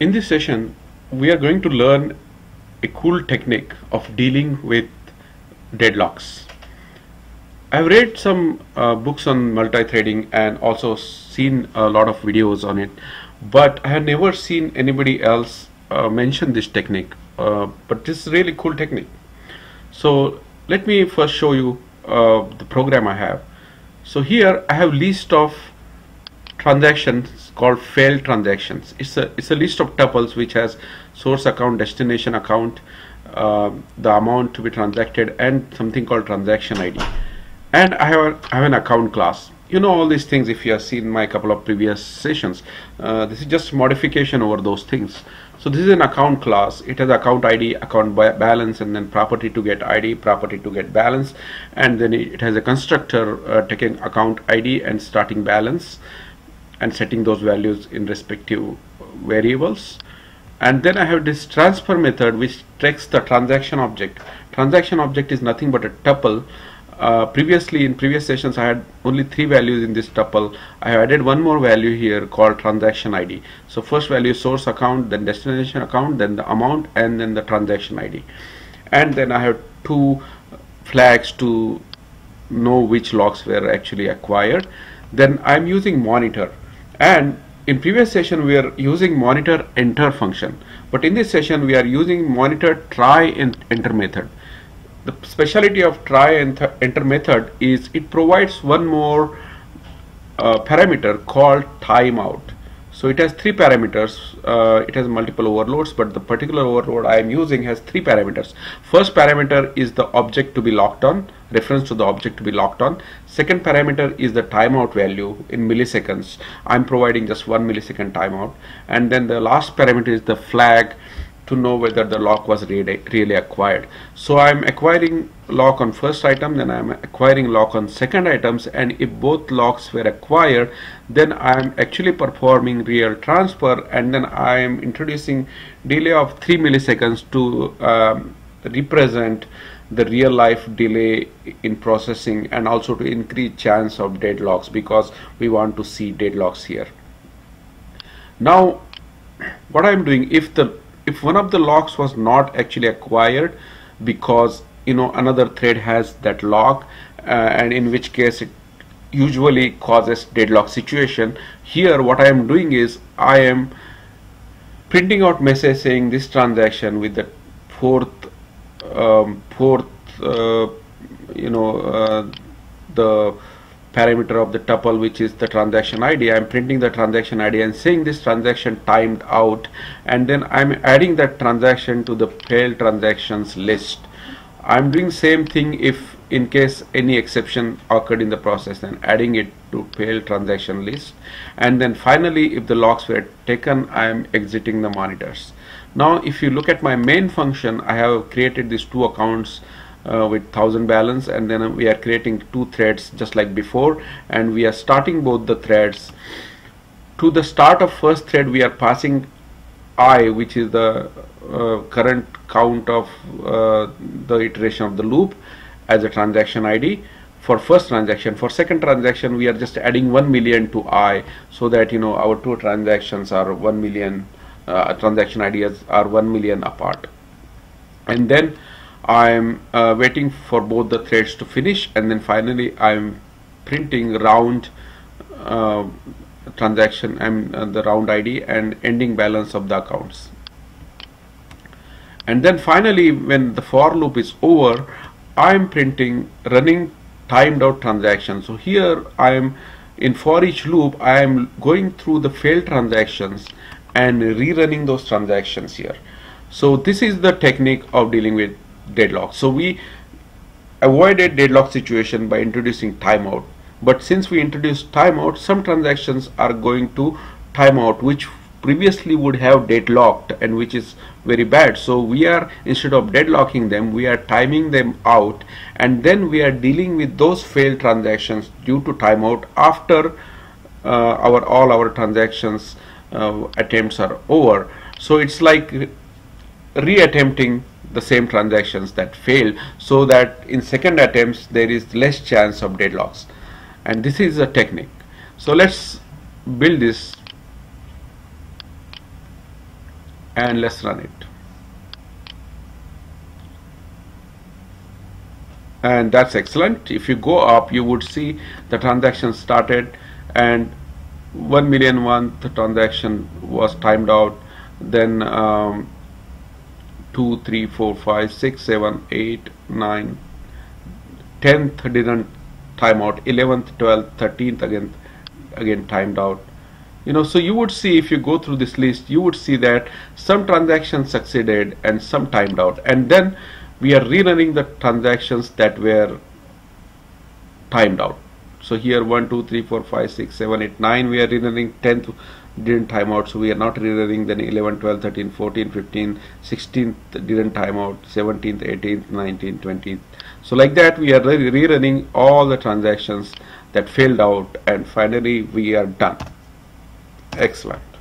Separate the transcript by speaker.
Speaker 1: In this session, we are going to learn a cool technique of dealing with deadlocks. I've read some uh, books on multi-threading and also seen a lot of videos on it, but I have never seen anybody else uh, mention this technique. Uh, but this is really cool technique. So let me first show you uh, the program I have. So here I have list of transactions called failed transactions. It's a it's a list of tuples which has source account, destination account, uh, the amount to be transacted, and something called transaction ID. And I have a, I have an account class. You know all these things if you have seen my couple of previous sessions. Uh, this is just modification over those things. So this is an account class. It has account ID, account balance, and then property to get ID, property to get balance, and then it has a constructor uh, taking account ID and starting balance and setting those values in respective variables. And then I have this transfer method which tracks the transaction object. Transaction object is nothing but a tuple. Uh, previously in previous sessions I had only three values in this tuple. I have added one more value here called transaction ID so first value source account then destination account then the amount and then the transaction ID and then I have two flags to know which locks were actually acquired. Then I'm using monitor and in previous session we are using monitor enter function. But in this session we are using monitor try and enter method. The specialty of try and enter method is it provides one more uh, parameter called timeout so it has three parameters. Uh, it has multiple overloads but the particular overload I am using has three parameters. First parameter is the object to be locked on reference to the object to be locked on. Second parameter is the timeout value in milliseconds. I'm providing just one millisecond timeout. And then the last parameter is the flag to know whether the lock was really, really acquired. So I'm acquiring lock on first item then I'm acquiring lock on second items and if both locks were acquired then I'm actually performing real transfer and then I'm introducing delay of 3 milliseconds to um, represent the real life delay in processing and also to increase chance of deadlocks because we want to see deadlocks here. Now what I'm doing if the if one of the locks was not actually acquired because you know another thread has that lock uh, and in which case it usually causes deadlock situation here what I am doing is I am printing out message saying this transaction with the fourth um, fourth uh, you know uh, the parameter of the tuple which is the transaction ID I'm printing the transaction ID and saying this transaction timed out and then I'm adding that transaction to the failed transactions list. I'm doing same thing if in case any exception occurred in the process then adding it to failed transaction list. And then finally if the locks were taken I am exiting the monitors. Now if you look at my main function I have created these two accounts uh, with thousand balance and then we are creating two threads just like before and we are starting both the threads. To the start of first thread we are passing i which is the uh, current count of uh, the iteration of the loop as a transaction id for first transaction for second transaction we are just adding 1 million to i so that you know our two transactions are 1 million uh, transaction IDs are 1 million apart. And then I'm uh, waiting for both the threads to finish and then finally I'm printing round uh, transaction and uh, the round ID and ending balance of the accounts. And then finally when the for loop is over I'm printing running timed out transaction. So here I am in for each loop I am going through the failed transactions and rerunning those transactions here. So this is the technique of dealing with deadlock. So we avoided deadlock situation by introducing timeout. But since we introduced timeout, some transactions are going to timeout, which previously would have deadlocked and which is very bad. So we are instead of deadlocking them, we are timing them out and then we are dealing with those failed transactions due to timeout after uh, our all our transactions uh, attempts are over. So it's like re-attempting the same transactions that fail so that in second attempts there is less chance of deadlocks. And this is a technique. So let's build this and let's run it. And that's excellent. If you go up you would see the transaction started and 1 million month transaction was timed out. Then um, 2 3 4 5 6 7 8 9 10th didn't time out 11th 12th 13th again again timed out. You know so you would see if you go through this list you would see that some transactions succeeded and some timed out. And then we are rerunning the transactions that were timed out so here 1 2 3 4 5 6 7 8 9 we are rerunning 10th didn't time out so we are not rerunning. Then 11 12 13 14 15 16th didn't time out. 17th 18th 19th 20th so like that we are rerunning all the transactions that failed out and finally we are done. Excellent